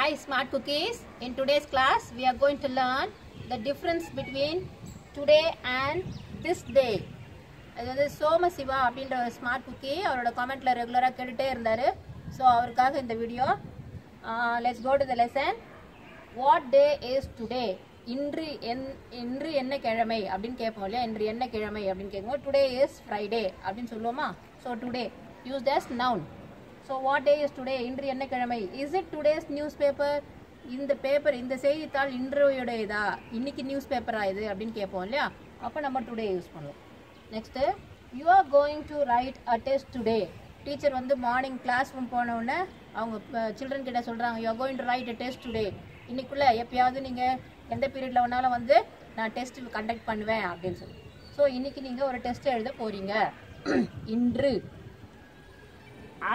Hi smart cookies. In today's class we are going to learn the difference between today and this day. அது வந்து சோமசிவா அப்படின்ற ஒரு smart cookie அவரோட கமெண்ட்ல ரெகுலராக கேட்டுட்டே இருந்தாரு. ஸோ அவருக்காக இந்த video let's go to the lesson what day is today இன்று என் இன்று என்ன கிழமை அப்படின்னு கேட்போம் இல்லையா? இன்று என்ன கிழமை அப்படின்னு கேட்கும்போது டுடே இஸ் ஃப்ரைடே அப்படின்னு சொல்லுவோமா? So today use this noun so what day is today இன்று என்ன கிழமை? Is it today's news paper இந்த பேப்பர் இந்த செய்தித்தாள் இன்றையுடையதா? இன்னைக்கு நியூஸ் பேப்பரா இது அப்படின்னு கேட்போம் இல்லையா? அப்போ நம்ம டுடே யூஸ் பண்ணுவோம். Next you are going to write a test today teacher வந்து மார்னிங் கிளாஸ் ரூம் போனவுடனே அவங்க சில்ட்ரன் கிட்ட சொல்கிறாங்க you are going to write a test today இன்னைக்குள்ளே எப்பயாவது நீங்கள் எந்த பீரியடில் வேணாலும் வந்து நான் டெஸ்ட் கண்டக்ட் பண்ணுவேன் அப்படின்னு சொல்லி. ஸோ இன்னைக்கு நீங்கள் ஒரு டெஸ்ட் எழுத போகிறீங்க இன்று.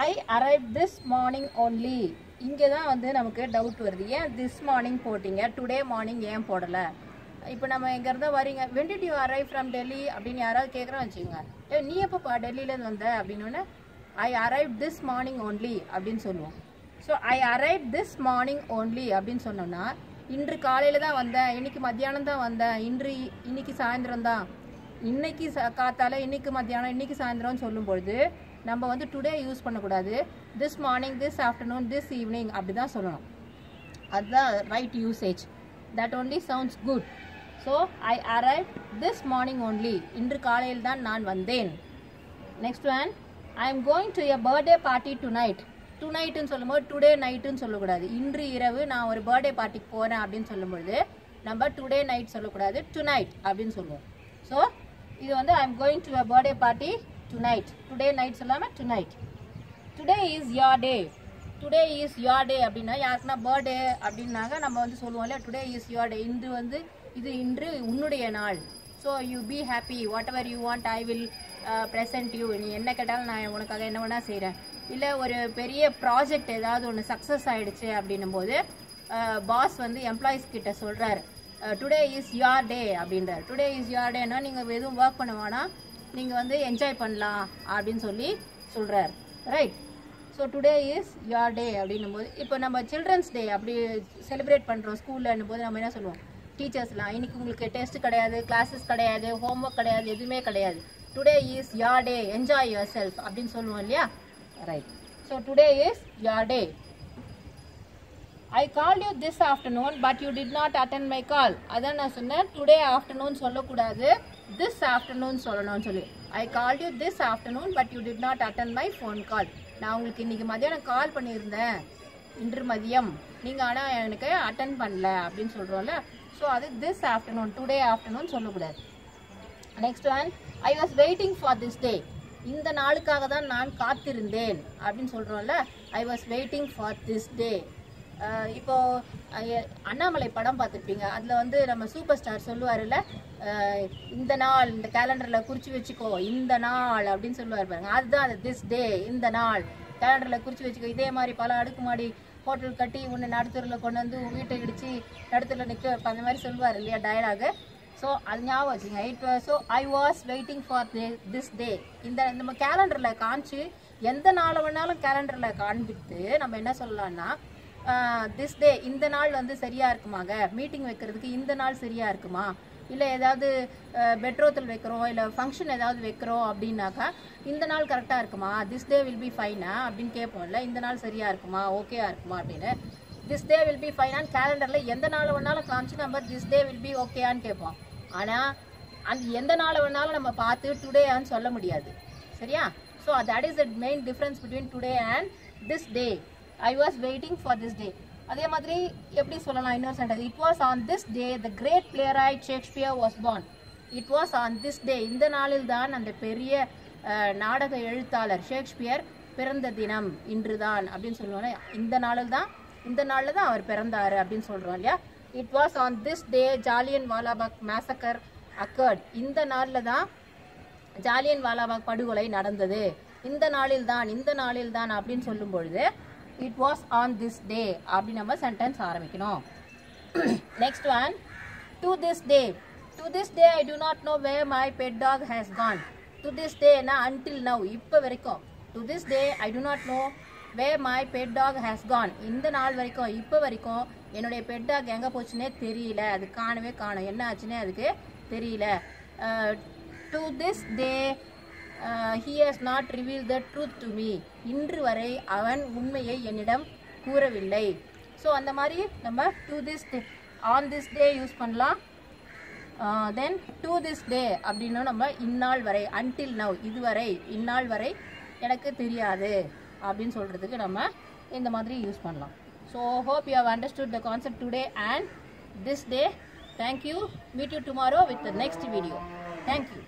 I arrive this morning only இங்கே தான் வந்து நமக்கு டவுட் வருது. ஏன் திஸ் மார்னிங் போட்டீங்க? டுடே மார்னிங் ஏன் போடலை? இப்போ நம்ம இங்கேருந்து வரீங்க. When did you from Delhi அப்படின்னு யாராவது கேட்குறோம் வச்சுக்கோங்க. ஏ நீ எப்போப்பா டெல்லியிலேருந்து வந்த? அப்படின்னு I arrive this morning only அப்படின்னு சொல்லுவோம். So I arrive this morning only அப்படின்னு சொன்னோம்னா இன்று காலையில் தான் வந்தேன். இன்னைக்கு மத்தியானம் தான் வந்தேன். இன்று இன்னைக்கு சாயந்தரம் தான். இன்னைக்கு ச- காத்தால இன்னைக்கு மத்தியானம் இன்னைக்கு சாயந்தரம்னு சொல்லும் பொழுது நம்ம வந்து டுடே யூஸ் பண்ணக்கூடாது. This morning this afternoon this evening அப்படி தான் சொல்லணும். அதுதான் right usage that only sounds good so I arrive this morning only இன்று காலையில் தான் நான் வந்தேன். Next one I am going to a birthday party tonight to நைட்டுன்னு சொல்லும்போது டுடே நைட்டுன்னு சொல்லக்கூடாது. இன்று இரவு நான் ஒரு பர்த்டே பார்ட்டிக்கு போகிறேன் அப்படின்னு சொல்லும்பொழுது நம்ம டுடே நைட் சொல்லக்கூடாது டு நைட் அப்படின்னு சொல்லுவோம். ஸோ இது வந்து I am going to a birthday party tonight today night சொல்லாமல் tonight today is your day today is your டே அப்படின்னா யாருக்குன்னா பர்த்டே அப்படின்னாங்க நம்ம வந்து சொல்லுவோம் இல்லையா? டுடே இஸ் யார் டே இன்று வந்து இது இன்று உன்னுடைய நாள். So you be happy whatever you want I will present you நீ என்ன கேட்டாலும் நான் உனக்காக என்ன வேணால் செய்கிறேன் இல்லை ஒரு பெரிய ப்ராஜெக்ட் ஏதாவது ஒன்று சக்ஸஸ் ஆகிடுச்சு அப்படின்னும் போது பாஸ் uh, வந்து எம்ப்ளாயீஸ் கிட்ட சொல்கிறாரு டுடே இஸ் யுவர் டே அப்படின்றார். டுடே இஸ் யுவர் டேனா நீங்கள் எதுவும் ஒர்க் பண்ண வேணாம். நீங்கள் வந்து என்ஜாய் பண்ணலாம் அப்படின்னு சொல்லி சொல்கிறார் right so today is your day அப்படின்னும் போது இப்போ நம்ம சில்ட்ரன்ஸ் டே அப்படி செலிப்ரேட் பண்ணுறோம் ஸ்கூலில் போது நம்ம என்ன சொல்லுவோம்? டீச்சர்ஸ்லாம் இன்னைக்கு உங்களுக்கு டெஸ்ட் கிடையாது கிளாஸஸ் கிடையாது ஹோம்ஒர்க் கிடையாது எதுவுமே கிடையாது. Today is your day enjoy your self அப்படின்னு சொல்லுவோம் இல்லையா? Right so today is your day I call you this afternoon but you did not attend my call அதான் நான் சொன்னேன். டுடே ஆஃப்டர்நூன் சொல்லக்கூடாது. திஸ் ஆஃப்டர்நூன் சொல்லணும்னு சொல்லி. I call you this afternoon but you did not attend my phone call நான் உங்களுக்கு இன்றைக்கி மதியானம் கால் பண்ணியிருந்தேன். இன்று மதியம். நீங்கள் ஆனால் எனக்கு அட்டன் பண்ணல அப்படின்னு சொல்கிறோம்ல ஸோ அது திஸ் ஆஃப்டர்நூன் டுடே ஆஃப்டர்நூன் சொல்லக்கூடாது. Next one I was waiting for this day இந்த நாளுக்காக தான் நான் காத்திருந்தேன் அப்படின்னு சொல்கிறோம்ல I was waiting for this day இப்போ அண்ணாமலை படம் பார்த்துருப்பீங்க. அதில் வந்து நம்ம சூப்பர் ஸ்டார் சொல்லுவார்ல இந்த நாள் இந்த கேலண்டரில் குறித்து வச்சுக்கோ இந்த நாள் அப்படின்னு சொல்லுவார் பாருங்க. அதுதான் அது திஸ் டே இந்த நாள். கேலண்டரில் குறித்து வச்சுக்கோ. இதே மாதிரி பல அடுக்குமாடி ஹோட்டல் கட்டி உன்னை நடுத்தூரில் கொண்டு வந்து உன் வீட்டை இடித்து நடுத்தூரில் நிற்க வைப்ப. அந்த மாதிரி சொல்லுவார் இல்லையா டயலாகு ஸோ அது ஞாபகம் வச்சுங்க it so I was waiting for this day இந்த நம்ம கேலண்டரில் காமிச்சு எந்த நாளை வேணாலும் கேலண்டரில் காண்பித்து நம்ம என்ன சொல்லலாம்னா திஸ் டே இந்த நாள் வந்து சரியா இருக்குமாங்க? மீட்டிங் வைக்கிறதுக்கு இந்த நாள் சரியா இருக்குமா? இல்லை ஏதாவது பெட்ரோத்தல் வைக்கிறோம் இல்லை ஃபங்க்ஷன் ஏதாவது வைக்கிறோம் அப்படின்னாக்கா இந்த நாள் கரெக்டாக இருக்குமா? திஸ் டே வில் பி ஃபைனா அப்படின்னு கேட்போம்ல இந்த நாள் சரியா இருக்குமா? ஓகேயா இருக்குமா? அப்படின்னு. திஸ் டே வில் பி ஃபைனான்னு கேலண்டரில் எந்த நாள் வேணாலும் காமிச்சு நம்ம திஸ் டே வில் பி ஓகேயான்னு கேட்போம். ஆனால் அந்த எந்த நாள் வேணாலும் நம்ம பார்த்து டுடேயான்னு சொல்ல முடியாது. சரியா? So that is the main difference between today and this day I was waiting for this day அதே மாதிரி எப்படி சொல்லலாம் இன்னொரு sentence it was on this day the great பிளேயராய் Shakespeare was born it was on this day இந்த நாளில் தான் அந்த பெரிய நாடக எழுத்தாளர் ஷேக்ஸ்பியர் பிறந்த தினம் இன்றுதான் அப்படின்னு சொல்லுவோம் இந்த நாளில் தான் இந்த நாளில் தான் அவர் பிறந்தாரு அப்படின்னு சொல்கிறோம் இல்லையா? It was on this day Jallianwala Walabagh massacre occurred இந்த நாளில் தான் ஜாலியன் வாலாபாக் படுகொலை நடந்தது. இந்த நாளில் தான் இந்த நாளில் தான் அப்படின்னு சொல்லும் பொழுது it was on this day அப்படி நம்ம சென்டென்ஸ் ஆரம்பிக்கணும். Next one to this day to this day I do not know way my pet dog has gone to this டேனா until now இப்போ வரைக்கும். To this day I do not know way my pet dog has gone இந்த நாள் வரைக்கும் இப்போ வரைக்கும் என்னுடைய bed talk எங்கே போச்சுன்னே தெரியல. அது காணவே காணும். என்ன ஆச்சுன்னே அதுக்கு தெரியல. To this day he has not reveal the truth to me இன்று வரை அவன் உண்மையை என்னிடம் கூறவில்லை. ஸோ அந்த மாதிரி நம்ம to this on this day use பண்ணலாம். தென் டு திஸ் டே அப்படின்னு நம்ம இந்நாள் வரை அன்டில் நவ் இதுவரை இந்நாள் வரை எனக்கு தெரியாது அப்படின்னு சொல்கிறதுக்கு நம்ம இந்த மாதிரி யூஸ் பண்ணலாம். So hope you have understood the concept today and this day thank you meet you tomorrow with next video thank you